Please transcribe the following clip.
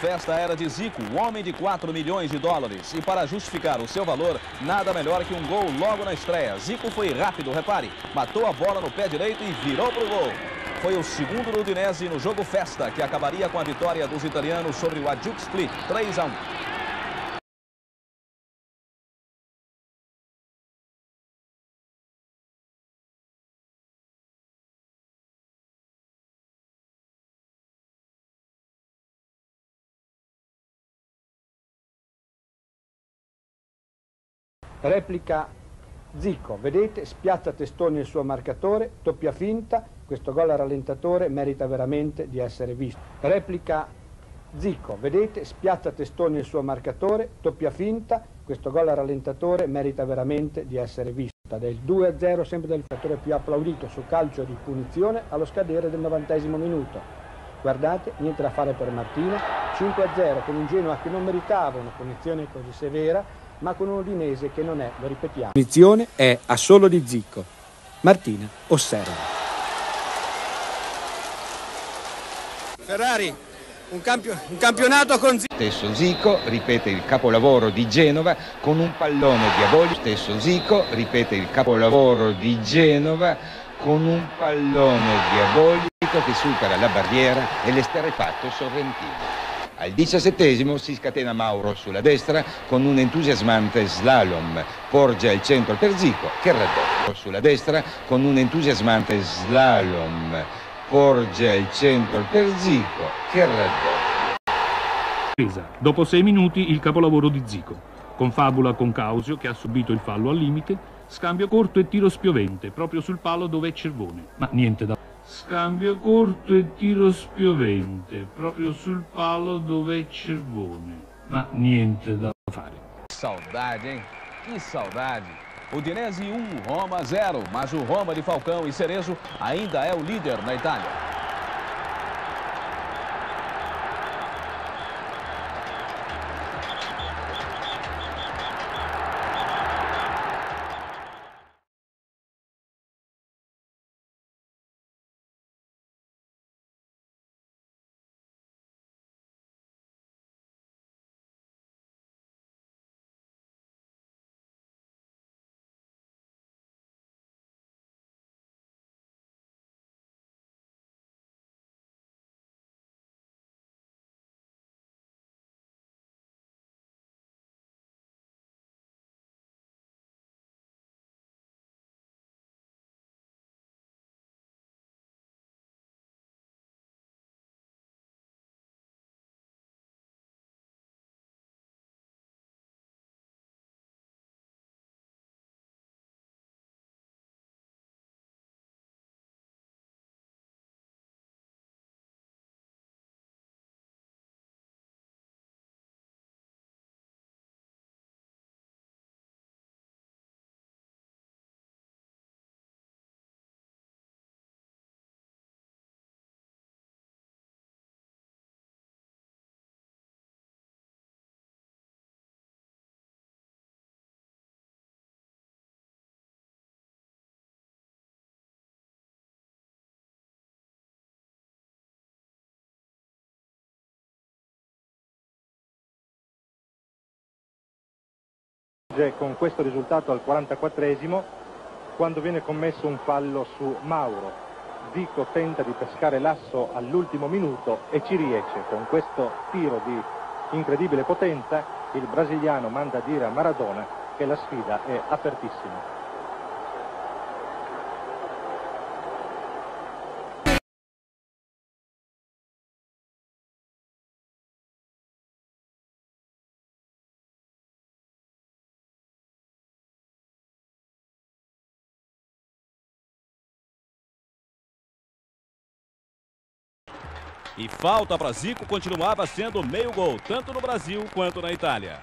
festa era de Zico, um homem de 4 milhões de dólares. E para justificar o seu valor, nada melhor que um gol logo na estreia. Zico foi rápido, repare. Matou a bola no pé direito e virou para o gol. Foi o segundo do Udinese no jogo festa, que acabaria com a vitória dos italianos sobre o Adjuk Split, 3 a 1. Replica Zico, vedete, spiazza testoni il suo marcatore, doppia finta, questo gol a rallentatore merita veramente di essere visto. Replica Zico, vedete, spiazza testoni il suo marcatore, doppia finta, questo gol a rallentatore merita veramente di essere visto. Del 2-0 sempre del fattore più applaudito su calcio di punizione allo scadere del novantesimo minuto. Guardate, niente da fare per Martina, 5-0 con un Genoa che non meritava una punizione così severa, ma con un Udinese che non è, lo ripetiamo. La punizione è a solo di Zico. Martina osserva. Ferrari, un, campio, un campionato con Zico. Stesso Zico ripete il capolavoro di Genova con un pallone diabolico. Stesso Zico ripete il capolavoro di Genova con un pallone diabolico che supera la barriera e l'esterefatto sorrentino. Al diciassettesimo si scatena Mauro sulla destra con un entusiasmante slalom. Porge al centro per Zico che raddoppia. Sulla destra con un entusiasmante slalom. Porge al centro per Zico che raddoppia. Dopo sei minuti il capolavoro di Zico. Confabula con Causio che ha subito il fallo al limite. Scambio corto e tiro spiovente proprio sul palo dove è Cervone. Ma niente da Scambio corto e tiro spiovente, proprio sul palo dove è Cervone. Ma niente da fare. Saudade, hein? Que saudade. Udinese 1, Roma 0, mas o Roma de Falcão e Cerezo ainda é o líder na Itália. Con questo risultato al 44esimo quando viene commesso un fallo su Mauro. Zico tenta di pescare l'asso all'ultimo minuto e ci riesce con questo tiro di incredibile potenza. Il brasiliano manda a dire a Maradona che la sfida è apertissima. E falta para Zico continuava sendo meio gol, tanto no Brasil quanto na Itália.